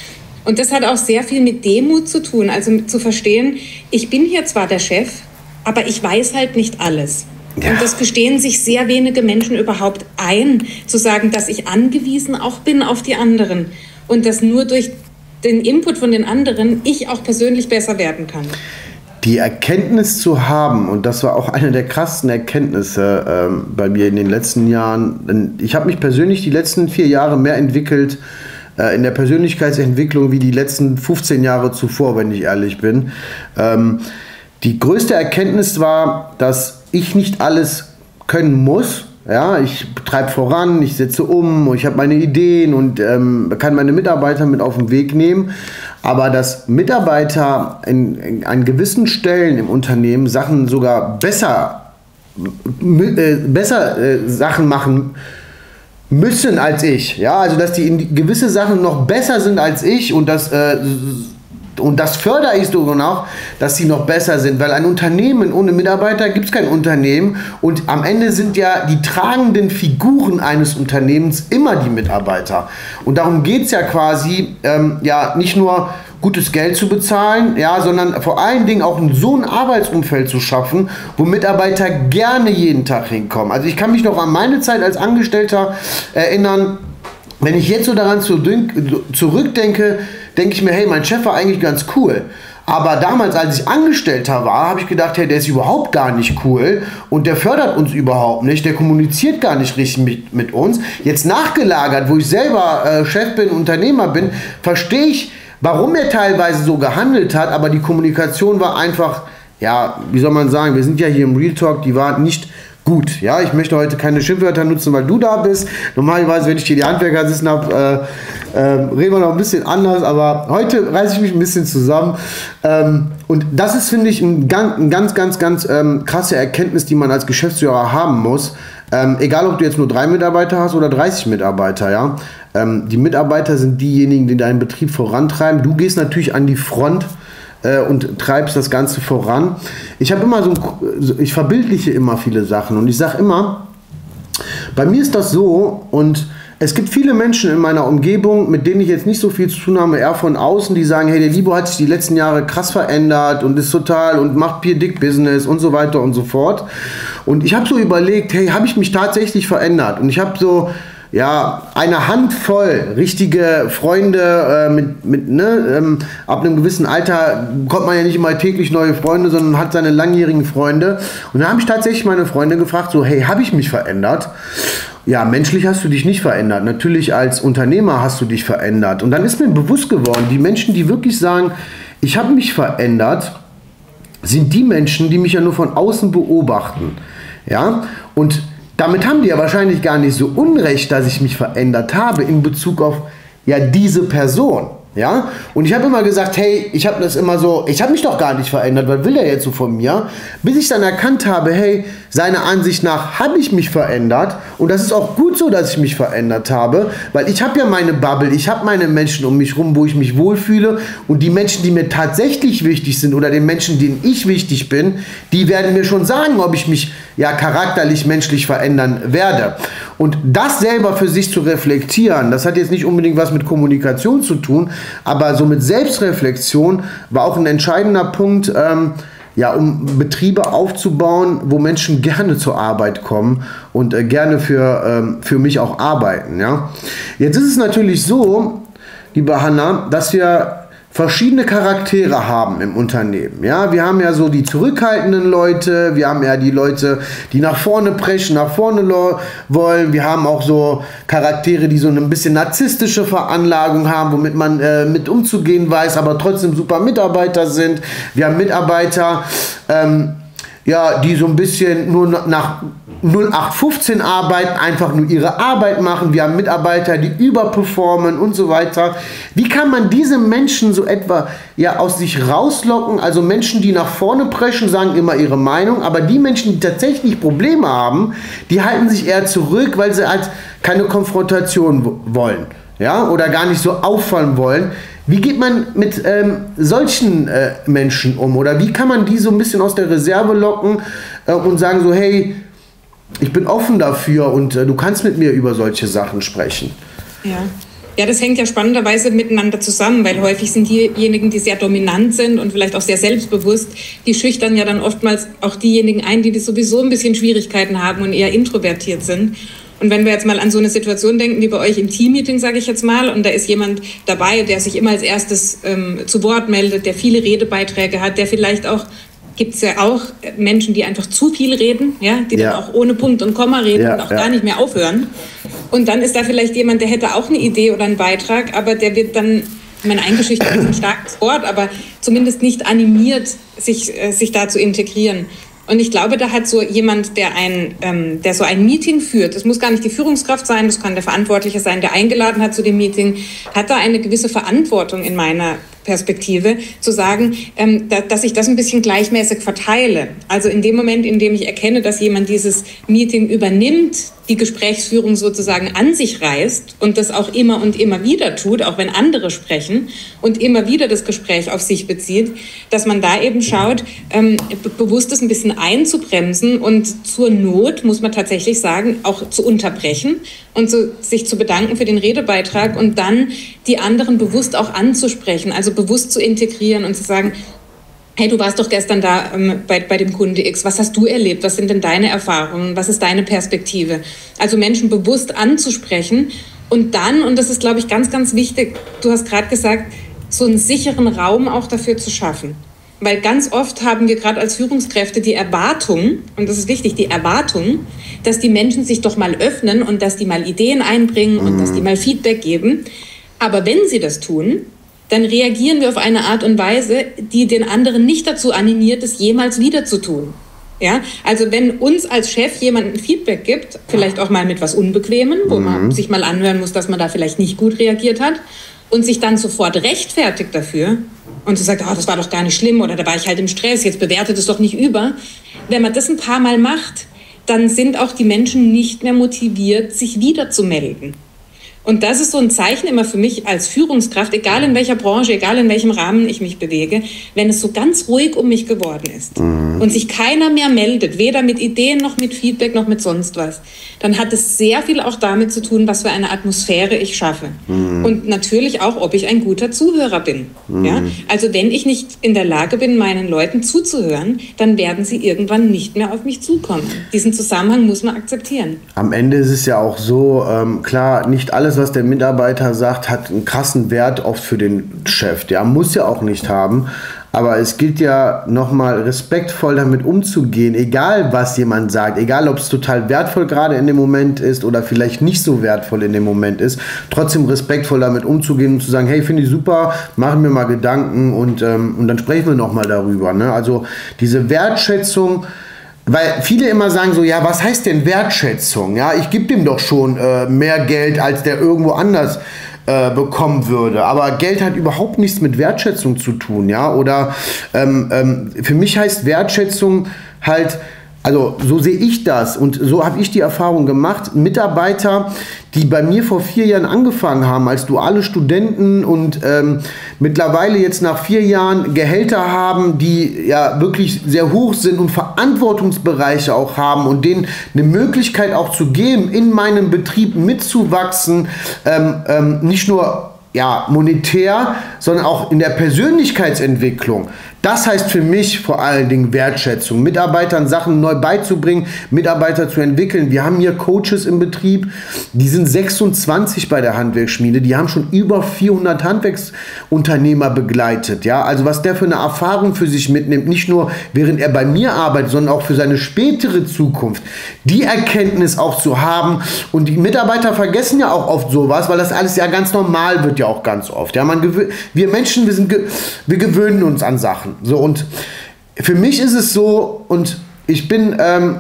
Und das hat auch sehr viel mit Demut zu tun, also zu verstehen, ich bin hier zwar der Chef, aber ich weiß halt nicht alles. Ja. Und das gestehen sich sehr wenige Menschen überhaupt ein, zu sagen, dass ich angewiesen auch bin auf die anderen und dass nur durch den Input von den anderen ich auch persönlich besser werden kann. Die Erkenntnis zu haben, und das war auch eine der krassesten Erkenntnisse ähm, bei mir in den letzten Jahren, ich habe mich persönlich die letzten vier Jahre mehr entwickelt in der Persönlichkeitsentwicklung wie die letzten 15 Jahre zuvor, wenn ich ehrlich bin. Ähm, die größte Erkenntnis war, dass ich nicht alles können muss. Ja, ich treibe voran, ich setze um, ich habe meine Ideen und ähm, kann meine Mitarbeiter mit auf den Weg nehmen. Aber dass Mitarbeiter in, in, an gewissen Stellen im Unternehmen Sachen sogar besser, äh, besser äh, Sachen machen müssen als ich. Ja, also dass die in gewisse Sachen noch besser sind als ich und dass äh, und das fördere ich sogar noch, dass sie noch besser sind, weil ein Unternehmen ohne Mitarbeiter gibt es kein Unternehmen und am Ende sind ja die tragenden Figuren eines Unternehmens immer die Mitarbeiter. Und darum geht es ja quasi, ähm, ja, nicht nur gutes Geld zu bezahlen, ja, sondern vor allen Dingen auch so ein Arbeitsumfeld zu schaffen, wo Mitarbeiter gerne jeden Tag hinkommen. Also ich kann mich noch an meine Zeit als Angestellter erinnern, wenn ich jetzt so daran zurückdenke, denke ich mir, hey, mein Chef war eigentlich ganz cool. Aber damals, als ich Angestellter war, habe ich gedacht, hey, der ist überhaupt gar nicht cool und der fördert uns überhaupt nicht, der kommuniziert gar nicht richtig mit, mit uns. Jetzt nachgelagert, wo ich selber äh, Chef bin, Unternehmer bin, verstehe ich, warum er teilweise so gehandelt hat, aber die Kommunikation war einfach, ja, wie soll man sagen, wir sind ja hier im Real Talk, die war nicht gut. Ja, ich möchte heute keine Schimpfwörter nutzen, weil du da bist. Normalerweise, wenn ich hier die Handwerker sitzen habe, äh, äh, reden wir noch ein bisschen anders, aber heute reiße ich mich ein bisschen zusammen. Ähm, und das ist, finde ich, ein ganz, ein ganz, ganz, ganz ähm, krasse Erkenntnis, die man als Geschäftsführer haben muss. Ähm, egal, ob du jetzt nur drei Mitarbeiter hast oder 30 Mitarbeiter, ja. Ähm, die Mitarbeiter sind diejenigen, die deinen Betrieb vorantreiben. Du gehst natürlich an die Front äh, und treibst das Ganze voran. Ich habe immer so, ich verbildliche immer viele Sachen und ich sage immer, bei mir ist das so und es gibt viele Menschen in meiner Umgebung, mit denen ich jetzt nicht so viel zu tun habe, eher von außen, die sagen, hey, der Libo hat sich die letzten Jahre krass verändert und ist total und macht Peer Dick Business und so weiter und so fort. Und ich habe so überlegt, hey, habe ich mich tatsächlich verändert? Und ich habe so ja, eine Handvoll richtige Freunde äh, mit, mit ne, ähm, ab einem gewissen Alter kommt man ja nicht immer täglich neue Freunde, sondern hat seine langjährigen Freunde. Und da habe ich tatsächlich meine Freunde gefragt, so, hey, habe ich mich verändert? Ja, menschlich hast du dich nicht verändert. Natürlich als Unternehmer hast du dich verändert. Und dann ist mir bewusst geworden, die Menschen, die wirklich sagen, ich habe mich verändert, sind die Menschen, die mich ja nur von außen beobachten. Ja, und damit haben die ja wahrscheinlich gar nicht so unrecht, dass ich mich verändert habe in Bezug auf ja diese Person. Ja, und ich habe immer gesagt, hey, ich habe das immer so, ich habe mich doch gar nicht verändert, was will er jetzt so von mir? Bis ich dann erkannt habe, hey, seiner Ansicht nach habe ich mich verändert und das ist auch gut so, dass ich mich verändert habe, weil ich habe ja meine Bubble, ich habe meine Menschen um mich rum, wo ich mich wohlfühle und die Menschen, die mir tatsächlich wichtig sind oder den Menschen, denen ich wichtig bin, die werden mir schon sagen, ob ich mich ja charakterlich, menschlich verändern werde. Und das selber für sich zu reflektieren, das hat jetzt nicht unbedingt was mit Kommunikation zu tun, aber so mit Selbstreflexion war auch ein entscheidender Punkt, ähm, ja, um Betriebe aufzubauen, wo Menschen gerne zur Arbeit kommen und äh, gerne für, ähm, für mich auch arbeiten. Ja. Jetzt ist es natürlich so, liebe Hanna, dass wir verschiedene Charaktere haben im Unternehmen. Ja, wir haben ja so die zurückhaltenden Leute, wir haben ja die Leute, die nach vorne preschen, nach vorne wollen. Wir haben auch so Charaktere, die so ein bisschen narzisstische Veranlagung haben, womit man äh, mit umzugehen weiß, aber trotzdem super Mitarbeiter sind. Wir haben Mitarbeiter, ähm, ja, die so ein bisschen nur nach 0815 arbeiten, einfach nur ihre Arbeit machen. Wir haben Mitarbeiter, die überperformen und so weiter. Wie kann man diese Menschen so etwa ja aus sich rauslocken? Also Menschen, die nach vorne preschen, sagen immer ihre Meinung, aber die Menschen, die tatsächlich Probleme haben, die halten sich eher zurück, weil sie halt keine Konfrontation wollen, ja, oder gar nicht so auffallen wollen. Wie geht man mit ähm, solchen äh, Menschen um? Oder wie kann man die so ein bisschen aus der Reserve locken äh, und sagen so, hey, ich bin offen dafür und äh, du kannst mit mir über solche Sachen sprechen. Ja. Ja, das hängt ja spannenderweise miteinander zusammen, weil häufig sind diejenigen, die sehr dominant sind und vielleicht auch sehr selbstbewusst, die schüchtern ja dann oftmals auch diejenigen ein, die sowieso ein bisschen Schwierigkeiten haben und eher introvertiert sind. Und wenn wir jetzt mal an so eine Situation denken wie bei euch im Teammeeting, sage ich jetzt mal, und da ist jemand dabei, der sich immer als erstes ähm, zu Wort meldet, der viele Redebeiträge hat, der vielleicht auch gibt es ja auch Menschen, die einfach zu viel reden, ja, die ja. dann auch ohne Punkt und Komma reden ja, und auch ja. gar nicht mehr aufhören. Und dann ist da vielleicht jemand, der hätte auch eine Idee oder einen Beitrag, aber der wird dann, ich meine, eingeschüchtert ist ein starkes Wort, aber zumindest nicht animiert, sich, äh, sich da zu integrieren. Und ich glaube, da hat so jemand, der ein, ähm, der so ein Meeting führt, das muss gar nicht die Führungskraft sein, das kann der Verantwortliche sein, der eingeladen hat zu dem Meeting, hat da eine gewisse Verantwortung in meiner Perspektive, zu sagen, ähm, da, dass ich das ein bisschen gleichmäßig verteile. Also in dem Moment, in dem ich erkenne, dass jemand dieses Meeting übernimmt, die Gesprächsführung sozusagen an sich reißt und das auch immer und immer wieder tut, auch wenn andere sprechen und immer wieder das Gespräch auf sich bezieht, dass man da eben schaut, ähm, bewusst das ein bisschen einzubremsen und zur Not, muss man tatsächlich sagen, auch zu unterbrechen und so, sich zu bedanken für den Redebeitrag und dann die anderen bewusst auch anzusprechen, also bewusst zu integrieren und zu sagen, hey, du warst doch gestern da ähm, bei, bei dem Kunde X, was hast du erlebt, was sind denn deine Erfahrungen, was ist deine Perspektive? Also Menschen bewusst anzusprechen und dann, und das ist, glaube ich, ganz, ganz wichtig, du hast gerade gesagt, so einen sicheren Raum auch dafür zu schaffen. Weil ganz oft haben wir gerade als Führungskräfte die Erwartung, und das ist wichtig, die Erwartung, dass die Menschen sich doch mal öffnen und dass die mal Ideen einbringen und dass die mhm. mal Feedback geben. Aber wenn sie das tun, dann reagieren wir auf eine Art und Weise, die den anderen nicht dazu animiert, es jemals wieder zu tun. Ja, also wenn uns als Chef jemand ein Feedback gibt, vielleicht auch mal mit was Unbequemen, wo mhm. man sich mal anhören muss, dass man da vielleicht nicht gut reagiert hat und sich dann sofort rechtfertigt dafür und so sagt, oh, das war doch gar nicht schlimm oder da war ich halt im Stress, jetzt bewertet es doch nicht über. Wenn man das ein paar Mal macht, dann sind auch die Menschen nicht mehr motiviert, sich wieder zu melden. Und das ist so ein Zeichen immer für mich als Führungskraft, egal in welcher Branche, egal in welchem Rahmen ich mich bewege, wenn es so ganz ruhig um mich geworden ist mhm. und sich keiner mehr meldet, weder mit Ideen noch mit Feedback noch mit sonst was, dann hat es sehr viel auch damit zu tun, was für eine Atmosphäre ich schaffe. Mhm. Und natürlich auch, ob ich ein guter Zuhörer bin. Mhm. Ja? Also wenn ich nicht in der Lage bin, meinen Leuten zuzuhören, dann werden sie irgendwann nicht mehr auf mich zukommen. Diesen Zusammenhang muss man akzeptieren. Am Ende ist es ja auch so, ähm, klar, nicht alles alles, was der Mitarbeiter sagt, hat einen krassen Wert oft für den Chef. Der muss ja auch nicht haben. Aber es gilt ja nochmal respektvoll damit umzugehen, egal was jemand sagt, egal ob es total wertvoll gerade in dem Moment ist oder vielleicht nicht so wertvoll in dem Moment ist, trotzdem respektvoll damit umzugehen und zu sagen, hey, finde ich super, machen wir mal Gedanken und, ähm, und dann sprechen wir nochmal darüber. Ne? Also diese Wertschätzung weil viele immer sagen so, ja, was heißt denn Wertschätzung? Ja, ich gebe dem doch schon äh, mehr Geld, als der irgendwo anders äh, bekommen würde. Aber Geld hat überhaupt nichts mit Wertschätzung zu tun, ja. Oder ähm, ähm, für mich heißt Wertschätzung halt also so sehe ich das und so habe ich die Erfahrung gemacht. Mitarbeiter, die bei mir vor vier Jahren angefangen haben als duale Studenten und ähm, mittlerweile jetzt nach vier Jahren Gehälter haben, die ja wirklich sehr hoch sind und Verantwortungsbereiche auch haben und denen eine Möglichkeit auch zu geben, in meinem Betrieb mitzuwachsen, ähm, ähm, nicht nur ja, monetär, sondern auch in der Persönlichkeitsentwicklung. Das heißt für mich vor allen Dingen Wertschätzung, Mitarbeitern Sachen neu beizubringen, Mitarbeiter zu entwickeln. Wir haben hier Coaches im Betrieb, die sind 26 bei der Handwerksschmiede, die haben schon über 400 Handwerksunternehmer begleitet. Ja, also was der für eine Erfahrung für sich mitnimmt, nicht nur während er bei mir arbeitet, sondern auch für seine spätere Zukunft, die Erkenntnis auch zu haben. Und die Mitarbeiter vergessen ja auch oft sowas, weil das alles ja ganz normal wird ja auch ganz oft. Ja, man wir Menschen, wir, sind, wir gewöhnen uns an Sachen. So, und für mich ist es so, und ich bin ähm,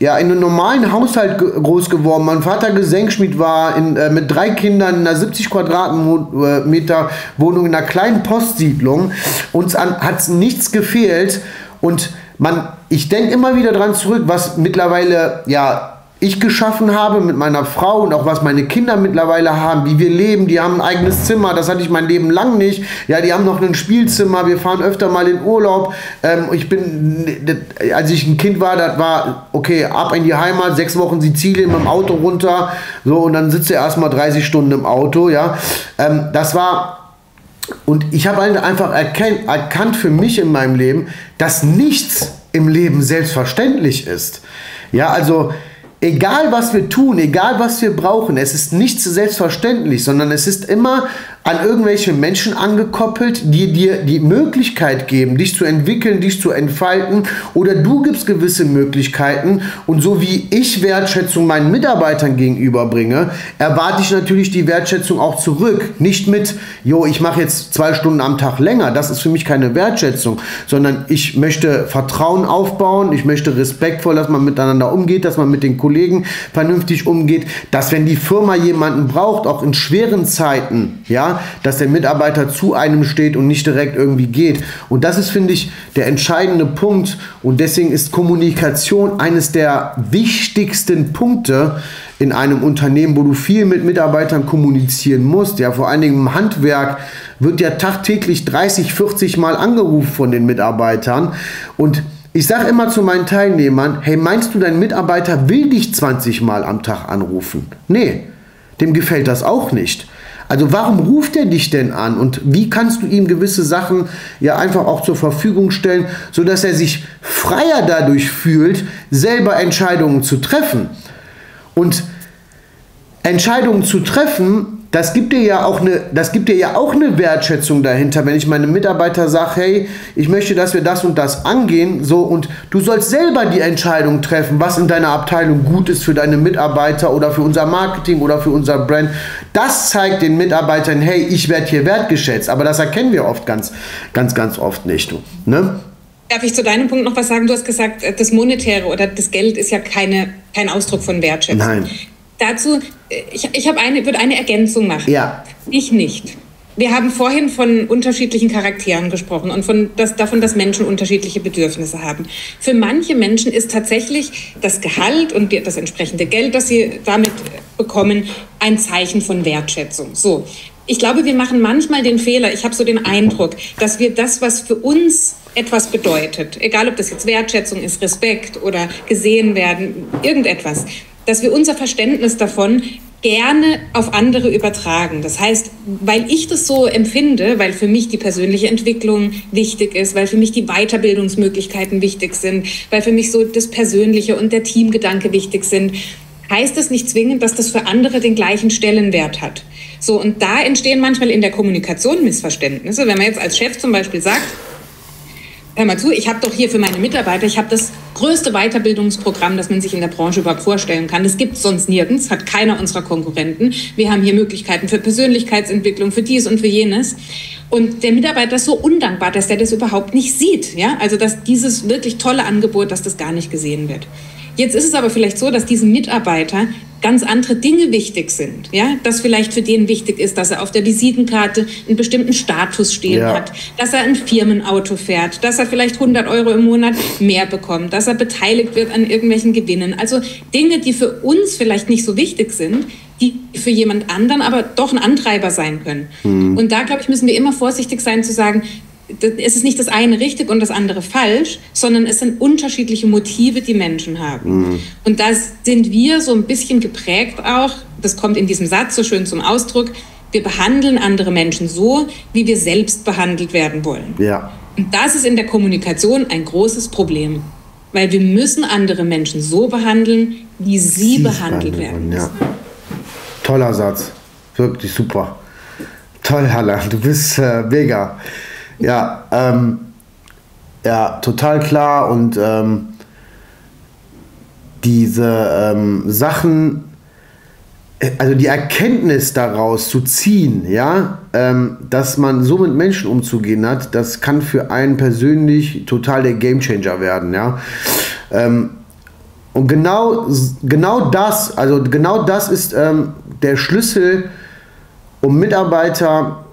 ja in einem normalen Haushalt groß geworden. Mein Vater Gesenkschmied war in, äh, mit drei Kindern in einer 70 Quadratmeter Wohnung in einer kleinen Postsiedlung. Uns hat nichts gefehlt. Und man, ich denke immer wieder dran zurück, was mittlerweile ja ich geschaffen habe mit meiner Frau und auch was meine Kinder mittlerweile haben, wie wir leben. Die haben ein eigenes Zimmer, das hatte ich mein Leben lang nicht. Ja, die haben noch ein Spielzimmer, wir fahren öfter mal in Urlaub. Ähm, ich bin, als ich ein Kind war, das war, okay, ab in die Heimat, sechs Wochen Sizilien mit dem Auto runter, so, und dann sitzt er erstmal 30 Stunden im Auto, ja. Ähm, das war und ich habe einfach erkannt, erkannt für mich in meinem Leben, dass nichts im Leben selbstverständlich ist. Ja, also Egal was wir tun, egal was wir brauchen, es ist nicht selbstverständlich, sondern es ist immer an irgendwelche Menschen angekoppelt, die dir die Möglichkeit geben, dich zu entwickeln, dich zu entfalten. Oder du gibst gewisse Möglichkeiten. Und so wie ich Wertschätzung meinen Mitarbeitern gegenüberbringe, erwarte ich natürlich die Wertschätzung auch zurück. Nicht mit, jo, ich mache jetzt zwei Stunden am Tag länger, das ist für mich keine Wertschätzung, sondern ich möchte Vertrauen aufbauen, ich möchte respektvoll, dass man miteinander umgeht, dass man mit den Kollegen vernünftig umgeht, dass wenn die Firma jemanden braucht, auch in schweren Zeiten, ja, dass der Mitarbeiter zu einem steht und nicht direkt irgendwie geht. Und das ist, finde ich, der entscheidende Punkt. Und deswegen ist Kommunikation eines der wichtigsten Punkte in einem Unternehmen, wo du viel mit Mitarbeitern kommunizieren musst. Ja, vor allen Dingen im Handwerk wird ja tagtäglich 30, 40 Mal angerufen von den Mitarbeitern. Und ich sage immer zu meinen Teilnehmern, hey, meinst du, dein Mitarbeiter will dich 20 Mal am Tag anrufen? Nee, dem gefällt das auch nicht. Also warum ruft er dich denn an und wie kannst du ihm gewisse Sachen ja einfach auch zur Verfügung stellen, sodass er sich freier dadurch fühlt, selber Entscheidungen zu treffen? Und Entscheidungen zu treffen das gibt dir ja auch eine, das gibt dir ja auch eine Wertschätzung dahinter, wenn ich meinem Mitarbeiter sage, hey, ich möchte, dass wir das und das angehen, so und du sollst selber die Entscheidung treffen, was in deiner Abteilung gut ist für deine Mitarbeiter oder für unser Marketing oder für unser Brand. Das zeigt den Mitarbeitern, hey, ich werde hier wertgeschätzt, aber das erkennen wir oft ganz, ganz, ganz oft nicht. Ne? Darf ich zu deinem Punkt noch was sagen? Du hast gesagt, das Monetäre oder das Geld ist ja keine, kein Ausdruck von Wertschätzung. Nein dazu, ich, ich eine, würde eine Ergänzung machen. Ja. Ich nicht. Wir haben vorhin von unterschiedlichen Charakteren gesprochen und von das, davon, dass Menschen unterschiedliche Bedürfnisse haben. Für manche Menschen ist tatsächlich das Gehalt und das entsprechende Geld, das sie damit bekommen, ein Zeichen von Wertschätzung. So. Ich glaube, wir machen manchmal den Fehler, ich habe so den Eindruck, dass wir das, was für uns etwas bedeutet, egal ob das jetzt Wertschätzung ist, Respekt oder gesehen werden, irgendetwas, dass wir unser Verständnis davon gerne auf andere übertragen. Das heißt, weil ich das so empfinde, weil für mich die persönliche Entwicklung wichtig ist, weil für mich die Weiterbildungsmöglichkeiten wichtig sind, weil für mich so das Persönliche und der Teamgedanke wichtig sind, heißt es nicht zwingend, dass das für andere den gleichen Stellenwert hat. So, und da entstehen manchmal in der Kommunikation Missverständnisse. Wenn man jetzt als Chef zum Beispiel sagt, hör mal zu, ich habe doch hier für meine Mitarbeiter, ich habe das größte Weiterbildungsprogramm, das man sich in der Branche überhaupt vorstellen kann. Das gibt es sonst nirgends, hat keiner unserer Konkurrenten. Wir haben hier Möglichkeiten für Persönlichkeitsentwicklung, für dies und für jenes. Und der Mitarbeiter ist so undankbar, dass der das überhaupt nicht sieht. Ja? Also dass dieses wirklich tolle Angebot, dass das gar nicht gesehen wird. Jetzt ist es aber vielleicht so, dass diesem Mitarbeiter ganz andere Dinge wichtig sind. Ja? Dass vielleicht für den wichtig ist, dass er auf der Visitenkarte einen bestimmten Status stehen ja. hat, dass er ein Firmenauto fährt, dass er vielleicht 100 Euro im Monat mehr bekommt, dass er beteiligt wird an irgendwelchen Gewinnen. Also Dinge, die für uns vielleicht nicht so wichtig sind, die für jemand anderen aber doch ein Antreiber sein können. Mhm. Und da, glaube ich, müssen wir immer vorsichtig sein zu sagen, es ist nicht das eine richtig und das andere falsch, sondern es sind unterschiedliche Motive, die Menschen haben. Mhm. Und da sind wir so ein bisschen geprägt auch, das kommt in diesem Satz so schön zum Ausdruck, wir behandeln andere Menschen so, wie wir selbst behandelt werden wollen. Ja. Und das ist in der Kommunikation ein großes Problem, weil wir müssen andere Menschen so behandeln, wie sie, sie behandelt werden. Ja. Toller Satz, wirklich super. Toll, Halla, du bist äh, mega. Ja, ähm, ja, total klar und ähm, diese ähm, Sachen, äh, also die Erkenntnis daraus zu ziehen, ja, ähm, dass man so mit Menschen umzugehen hat, das kann für einen persönlich total der Gamechanger werden, ja. Ähm, und genau, genau das, also genau das ist ähm, der Schlüssel, um Mitarbeiter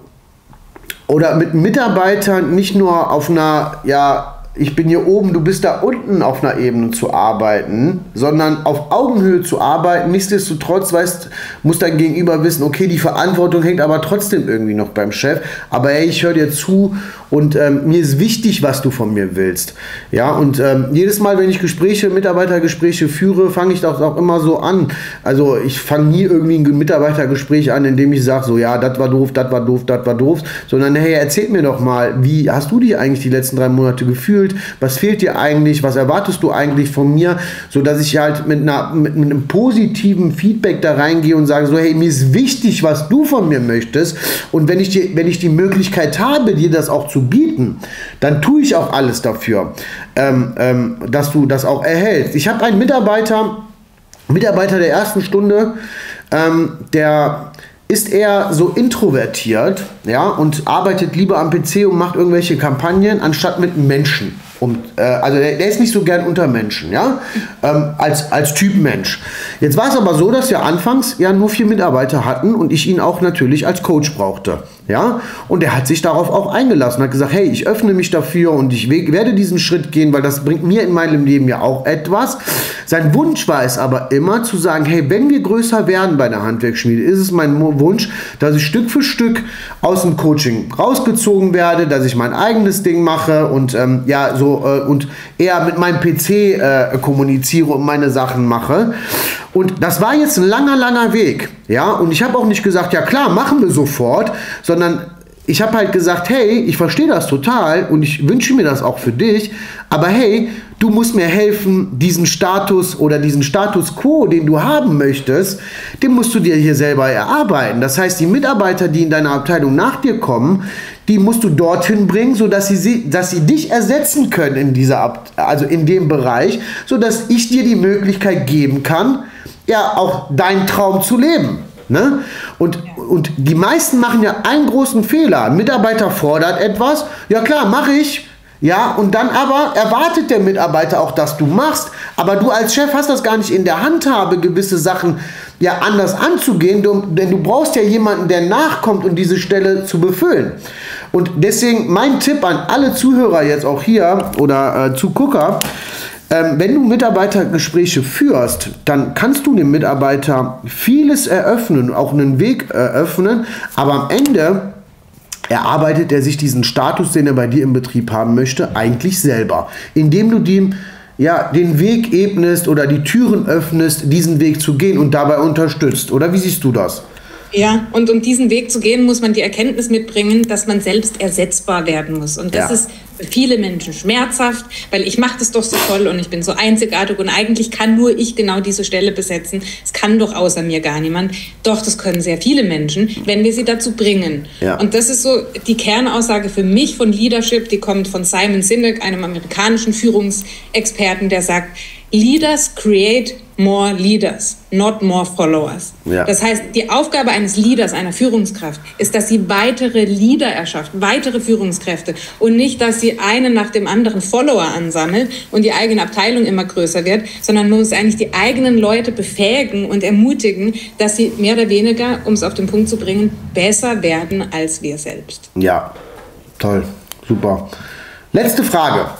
oder mit Mitarbeitern nicht nur auf einer, ja, ich bin hier oben, du bist da unten auf einer Ebene zu arbeiten, sondern auf Augenhöhe zu arbeiten. Nichtsdestotrotz weißt, muss dein Gegenüber wissen, okay, die Verantwortung hängt aber trotzdem irgendwie noch beim Chef. Aber hey, ich höre dir zu und ähm, mir ist wichtig, was du von mir willst. Ja, und ähm, jedes Mal, wenn ich Gespräche, Mitarbeitergespräche führe, fange ich das auch immer so an. Also ich fange nie irgendwie ein Mitarbeitergespräch an, indem ich sage, so ja, das war doof, das war doof, das war doof, sondern hey, erzähl mir doch mal, wie hast du dich eigentlich die letzten drei Monate gefühlt? Was fehlt dir eigentlich? Was erwartest du eigentlich von mir? So dass ich halt mit, einer, mit, mit einem positiven Feedback da reingehe und sage so, hey, mir ist wichtig, was du von mir möchtest. Und wenn ich, die, wenn ich die Möglichkeit habe, dir das auch zu zu bieten, dann tue ich auch alles dafür, ähm, ähm, dass du das auch erhältst. Ich habe einen Mitarbeiter, Mitarbeiter der ersten Stunde, ähm, der ist eher so introvertiert, ja, und arbeitet lieber am PC und macht irgendwelche Kampagnen, anstatt mit Menschen. Und, äh, also der, der, ist nicht so gern unter Menschen, ja, ähm, als, als Typ Mensch. Jetzt war es aber so, dass wir anfangs ja nur vier Mitarbeiter hatten und ich ihn auch natürlich als Coach brauchte. Ja, und er hat sich darauf auch eingelassen, hat gesagt, hey, ich öffne mich dafür und ich werde diesen Schritt gehen, weil das bringt mir in meinem Leben ja auch etwas. Sein Wunsch war es aber immer zu sagen, hey, wenn wir größer werden bei der Handwerksschmiede, ist es mein Wunsch, dass ich Stück für Stück aus dem Coaching rausgezogen werde, dass ich mein eigenes Ding mache und ähm, ja, so äh, und eher mit meinem PC äh, kommuniziere und meine Sachen mache. Und das war jetzt ein langer, langer Weg. Ja, und ich habe auch nicht gesagt, ja klar, machen wir sofort, sondern ich habe halt gesagt, hey, ich verstehe das total und ich wünsche mir das auch für dich, aber hey, du musst mir helfen, diesen Status oder diesen Status quo, den du haben möchtest, den musst du dir hier selber erarbeiten. Das heißt, die Mitarbeiter, die in deiner Abteilung nach dir kommen, die musst du dorthin bringen, sodass sie, dass sie dich ersetzen können in dieser, also in dem Bereich, sodass ich dir die Möglichkeit geben kann, ja auch deinen Traum zu leben. Ne? Und, und die meisten machen ja einen großen Fehler. Ein Mitarbeiter fordert etwas, ja klar, mache ich. Ja, und dann aber erwartet der Mitarbeiter auch, dass du machst. Aber du als Chef hast das gar nicht in der Handhabe, gewisse Sachen ja anders anzugehen, denn du brauchst ja jemanden, der nachkommt, um diese Stelle zu befüllen. Und deswegen mein Tipp an alle Zuhörer jetzt auch hier oder äh, Zugucker, ähm, wenn du Mitarbeitergespräche führst, dann kannst du dem Mitarbeiter vieles eröffnen, auch einen Weg eröffnen, aber am Ende erarbeitet er sich diesen Status, den er bei dir im Betrieb haben möchte, eigentlich selber, indem du dem ja, den Weg ebnest oder die Türen öffnest, diesen Weg zu gehen und dabei unterstützt. Oder wie siehst du das? Ja, und um diesen Weg zu gehen, muss man die Erkenntnis mitbringen, dass man selbst ersetzbar werden muss. Und das ja. ist für viele Menschen schmerzhaft, weil ich mache das doch so toll und ich bin so einzigartig und eigentlich kann nur ich genau diese Stelle besetzen. Es kann doch außer mir gar niemand. Doch, das können sehr viele Menschen, wenn wir sie dazu bringen. Ja. Und das ist so die Kernaussage für mich von Leadership, die kommt von Simon Sinek, einem amerikanischen Führungsexperten, der sagt, Leaders create more leaders, not more followers. Ja. Das heißt, die Aufgabe eines Leaders, einer Führungskraft, ist, dass sie weitere Leader erschafft, weitere Führungskräfte und nicht, dass sie einen nach dem anderen Follower ansammelt und die eigene Abteilung immer größer wird, sondern man muss eigentlich die eigenen Leute befähigen und ermutigen, dass sie mehr oder weniger, um es auf den Punkt zu bringen, besser werden als wir selbst. Ja, toll, super. Letzte Frage.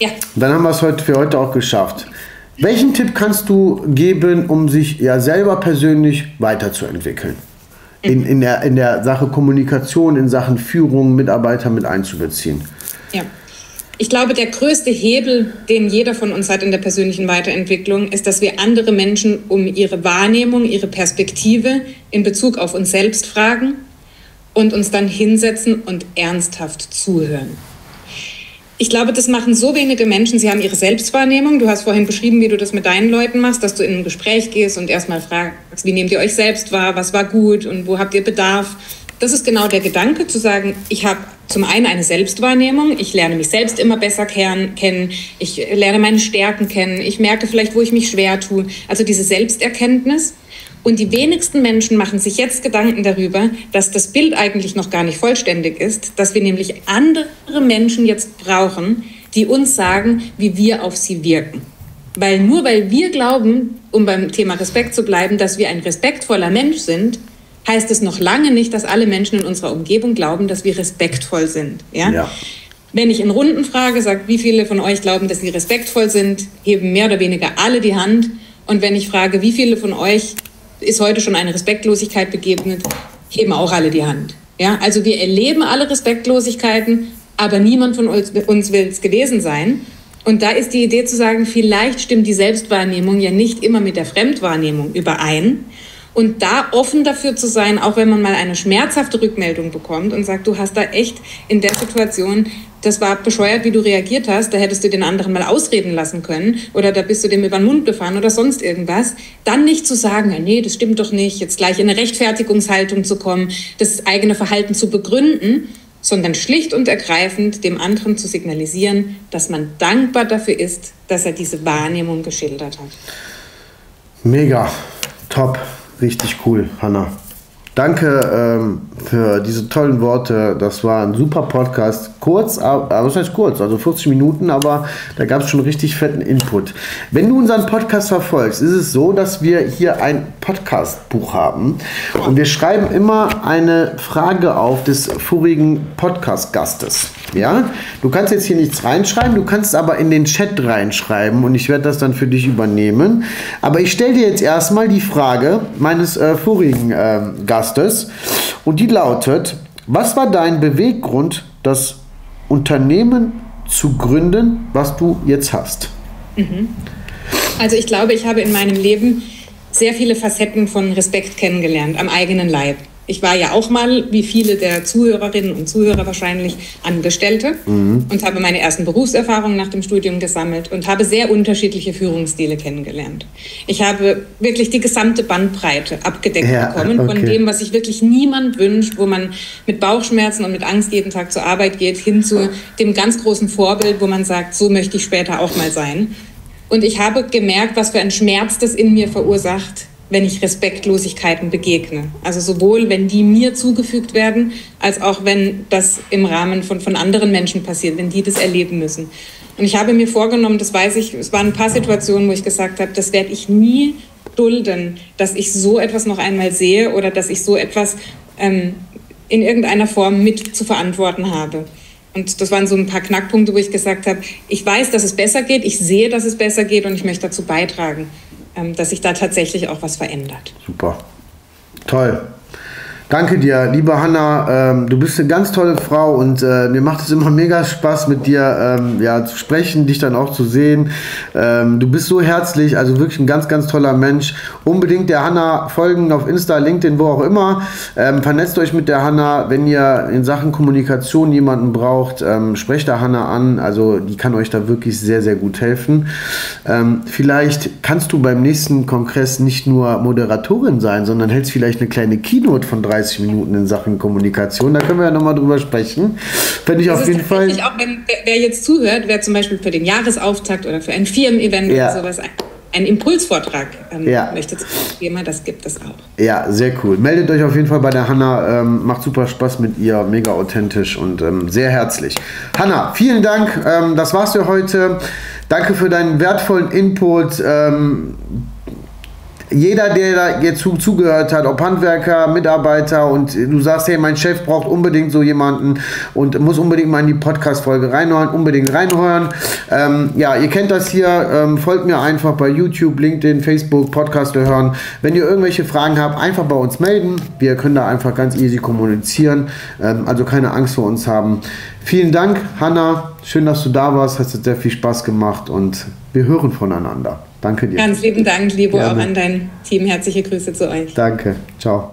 Ja. Dann haben wir es heute für heute auch geschafft. Welchen Tipp kannst du geben, um sich ja selber persönlich weiterzuentwickeln? In, in, der, in der Sache Kommunikation, in Sachen Führung, Mitarbeiter mit einzubeziehen? Ja. Ich glaube, der größte Hebel, den jeder von uns hat in der persönlichen Weiterentwicklung, ist, dass wir andere Menschen um ihre Wahrnehmung, ihre Perspektive in Bezug auf uns selbst fragen und uns dann hinsetzen und ernsthaft zuhören. Ich glaube, das machen so wenige Menschen. Sie haben ihre Selbstwahrnehmung. Du hast vorhin beschrieben, wie du das mit deinen Leuten machst, dass du in ein Gespräch gehst und erstmal fragst, wie nehmt ihr euch selbst wahr, was war gut und wo habt ihr Bedarf. Das ist genau der Gedanke, zu sagen, ich habe zum einen eine Selbstwahrnehmung, ich lerne mich selbst immer besser kennen, ich lerne meine Stärken kennen, ich merke vielleicht, wo ich mich schwer tue. Also diese Selbsterkenntnis. Und die wenigsten Menschen machen sich jetzt Gedanken darüber, dass das Bild eigentlich noch gar nicht vollständig ist, dass wir nämlich andere Menschen jetzt brauchen, die uns sagen, wie wir auf sie wirken. Weil nur weil wir glauben, um beim Thema Respekt zu bleiben, dass wir ein respektvoller Mensch sind, heißt es noch lange nicht, dass alle Menschen in unserer Umgebung glauben, dass wir respektvoll sind. Ja? ja. Wenn ich in Runden frage, sagt, wie viele von euch glauben, dass sie respektvoll sind, heben mehr oder weniger alle die Hand. Und wenn ich frage, wie viele von euch ist heute schon eine Respektlosigkeit begegnet, heben auch alle die Hand. Ja, also wir erleben alle Respektlosigkeiten, aber niemand von uns, uns will es gewesen sein. Und da ist die Idee zu sagen, vielleicht stimmt die Selbstwahrnehmung ja nicht immer mit der Fremdwahrnehmung überein. Und da offen dafür zu sein, auch wenn man mal eine schmerzhafte Rückmeldung bekommt und sagt, du hast da echt in der Situation das war bescheuert, wie du reagiert hast, da hättest du den anderen mal ausreden lassen können oder da bist du dem über den Mund gefahren oder sonst irgendwas, dann nicht zu sagen, nee, das stimmt doch nicht, jetzt gleich in eine Rechtfertigungshaltung zu kommen, das eigene Verhalten zu begründen, sondern schlicht und ergreifend dem anderen zu signalisieren, dass man dankbar dafür ist, dass er diese Wahrnehmung geschildert hat. Mega, top, richtig cool, Hanna. Danke ähm, für diese tollen Worte. Das war ein super Podcast. Kurz, aber was heißt kurz? Also 40 Minuten, aber da gab es schon richtig fetten Input. Wenn du unseren Podcast verfolgst, ist es so, dass wir hier ein Podcast-Buch haben und wir schreiben immer eine Frage auf des vorigen Podcast-Gastes. Ja, du kannst jetzt hier nichts reinschreiben, du kannst aber in den Chat reinschreiben und ich werde das dann für dich übernehmen. Aber ich stelle dir jetzt erstmal die Frage meines äh, vorigen äh, Gastes und die lautet: Was war dein Beweggrund, das Unternehmen zu gründen, was du jetzt hast? Mhm. Also ich glaube, ich habe in meinem Leben sehr viele Facetten von Respekt kennengelernt, am eigenen Leib. Ich war ja auch mal, wie viele der Zuhörerinnen und Zuhörer wahrscheinlich, Angestellte mhm. und habe meine ersten Berufserfahrungen nach dem Studium gesammelt und habe sehr unterschiedliche Führungsstile kennengelernt. Ich habe wirklich die gesamte Bandbreite abgedeckt ja, bekommen okay. von dem, was sich wirklich niemand wünscht, wo man mit Bauchschmerzen und mit Angst jeden Tag zur Arbeit geht, hin zu dem ganz großen Vorbild, wo man sagt, so möchte ich später auch mal sein. Und ich habe gemerkt, was für ein Schmerz das in mir verursacht, wenn ich Respektlosigkeiten begegne. Also sowohl, wenn die mir zugefügt werden, als auch wenn das im Rahmen von, von anderen Menschen passiert, wenn die das erleben müssen. Und ich habe mir vorgenommen, das weiß ich, es waren ein paar Situationen, wo ich gesagt habe, das werde ich nie dulden, dass ich so etwas noch einmal sehe oder dass ich so etwas ähm, in irgendeiner Form mit zu verantworten habe. Und das waren so ein paar Knackpunkte, wo ich gesagt habe, ich weiß, dass es besser geht, ich sehe, dass es besser geht und ich möchte dazu beitragen. Ähm, dass sich da tatsächlich auch was verändert. Super. Toll. Danke dir, liebe Hanna. Ähm, du bist eine ganz tolle Frau und äh, mir macht es immer mega Spaß, mit dir ähm, ja, zu sprechen, dich dann auch zu sehen. Ähm, du bist so herzlich, also wirklich ein ganz, ganz toller Mensch. Unbedingt der Hanna folgen auf Insta, LinkedIn, wo auch immer. Ähm, vernetzt euch mit der Hanna. Wenn ihr in Sachen Kommunikation jemanden braucht, ähm, sprecht der Hanna an. Also die kann euch da wirklich sehr, sehr gut helfen. Ähm, vielleicht kannst du beim nächsten Kongress nicht nur Moderatorin sein, sondern hältst vielleicht eine kleine Keynote von drei 30 Minuten in Sachen Kommunikation. Da können wir ja nochmal drüber sprechen. Finde ich das auf jeden Fall. Auch wenn wer jetzt zuhört, wer zum Beispiel für den Jahresauftakt oder für ein Firmen-Event ja. oder sowas einen Impulsvortrag ähm, ja. möchte zum Thema, das gibt es auch. Ja, sehr cool. Meldet euch auf jeden Fall bei der Hanna. Ähm, macht super Spaß mit ihr, mega authentisch und ähm, sehr herzlich. Hanna, vielen Dank. Ähm, das war's für heute. Danke für deinen wertvollen Input. Jeder, der da jetzt zu, zugehört hat, ob Handwerker, Mitarbeiter und du sagst, hey, mein Chef braucht unbedingt so jemanden und muss unbedingt mal in die Podcast-Folge reinhören, unbedingt reinhören. Ähm, ja, ihr kennt das hier, ähm, folgt mir einfach bei YouTube, LinkedIn, Facebook, Podcast hören. Wenn ihr irgendwelche Fragen habt, einfach bei uns melden. Wir können da einfach ganz easy kommunizieren, ähm, also keine Angst vor uns haben. Vielen Dank, Hanna. Schön, dass du da warst. Hat sehr viel Spaß gemacht und wir hören voneinander. Danke dir. Ganz lieben Dank, Liebo, auch an dein Team. Herzliche Grüße zu euch. Danke. Ciao.